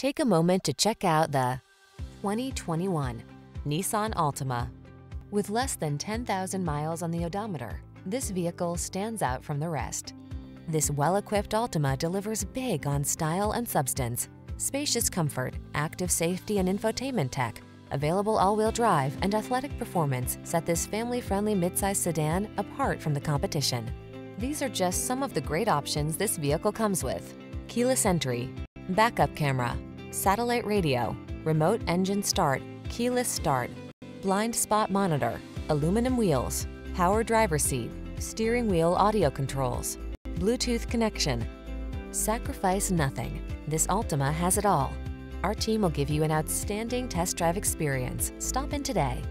Take a moment to check out the 2021 Nissan Altima. With less than 10,000 miles on the odometer, this vehicle stands out from the rest. This well-equipped Altima delivers big on style and substance. Spacious comfort, active safety and infotainment tech, available all-wheel drive and athletic performance set this family-friendly midsize sedan apart from the competition. These are just some of the great options this vehicle comes with. Keyless entry, backup camera, satellite radio, remote engine start, keyless start, blind spot monitor, aluminum wheels, power driver seat, steering wheel audio controls, Bluetooth connection. Sacrifice nothing. This Altima has it all. Our team will give you an outstanding test drive experience. Stop in today.